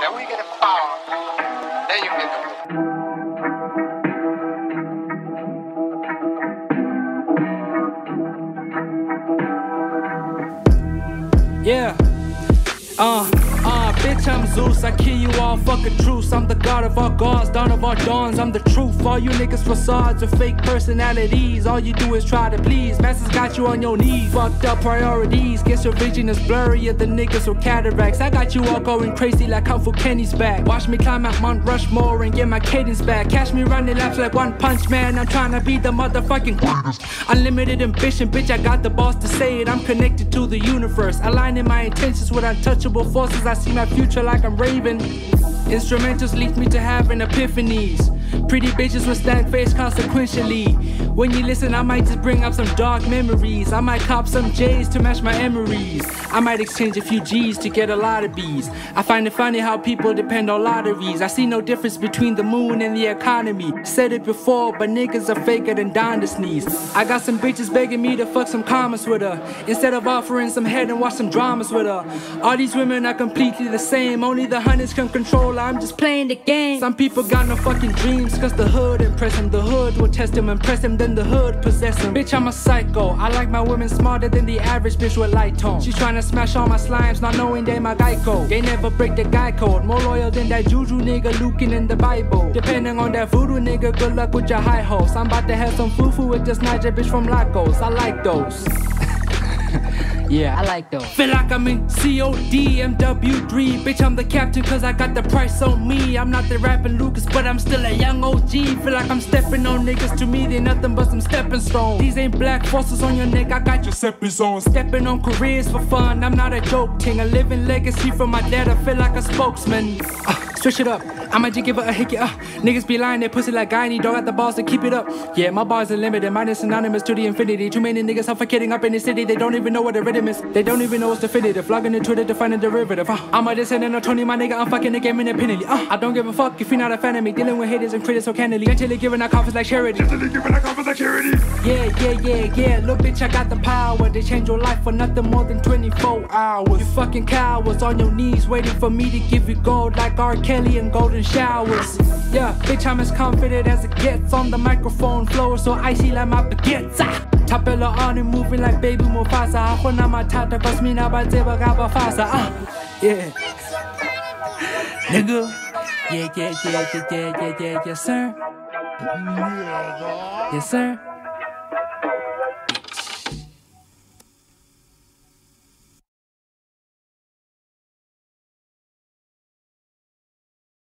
Then you get the power, then you get the Yeah. Uh, bitch, I'm Zeus. I kill you all, fuck a truce. I'm the god of all gods, dawn of all dawns. I'm the truth. All you niggas facades are fake personalities. All you do is try to please. Masters got you on your knees. Fucked up priorities. Guess your vision is blurry. The niggas with cataracts. I got you all going crazy like Kung Fu Kenny's back. Watch me climb out Mount Rushmore and get my cadence back. Catch me running laps like one punch man. I'm trying to be the motherfucking. Unlimited ambition, bitch. I got the boss to say it. I'm connected to the universe. Aligning my intentions with untouchable forces. I see my future like I'm raving. Instrumentals lead me to having epiphanies. Pretty bitches with stand face consequentially. When you listen, I might just bring up some dark memories. I might cop some J's to match my memories. I might exchange a few G's to get a lot of B's. I find it funny how people depend on lotteries. I see no difference between the moon and the economy. Said it before, but niggas are faker than Don sneeze. I got some bitches begging me to fuck some commas with her. Instead of offering some head and watch some dramas with her. All these women are completely the same. Only the hunters can control her. I'm just playing the game. Some people got no fucking dreams, cause the hood impress him. The hood will test them, impress him, then the hood possess him. Bitch, I'm a psycho. I like my women smarter than the average bitch with light tone. She tryna smash all my slimes, not knowing they my code. They never break the guy code. More loyal than that juju nigga looking in the Bible. Depending on that voodoo nigga, good luck with your high hopes. I'm about to have some fufu with this Niger bitch from Lagos. I like those. Yeah, I like those. Feel like I'm in COD, MW3. Bitch, I'm the captain cause I got the price on me. I'm not the rapping Lucas, but I'm still a young OG. Feel like I'm stepping on niggas. To me, they nothing but some stepping stones. These ain't black forces on your neck, I got your stepping on. Stepping on careers for fun, I'm not a joke ting. A living legacy from my dad, I feel like a spokesman. Uh, switch it up, I might just give it a hickey. Uh, niggas be lying, they pussy like guy, and he don't got the balls to keep it up. Yeah, my bars are limited, mine is synonymous to the infinity. Too many niggas suffocating up in the city, they don't even know what the rhythm is. They don't even know what's definitive. Logging the Twitter to find a derivative. Uh, I'm a descendant of Tony, my nigga, I'm fucking the game independently. Uh, I don't give a fuck if you're not a fan of me. Dealing with haters and critics so candidly. Gently giving out confidence like charity. Gently giving a confidence like charity. Yeah, yeah, yeah. Little bitch, I got the power. They change your life for nothing more than 24 hours. You fucking cowards on your knees waiting for me to give you gold like R. Kelly and golden showers. Yeah, bitch, I'm as confident as it gets on the microphone. Flow so icy like my baguettes. Ah. Thapelo on and moving like baby Mufasa. Ako na matata cause me na batseba ka bafasa. Ah, yeah. Nigga. Yeah, yeah, yeah, yeah, yeah, yeah, yeah, sir. Yes sir.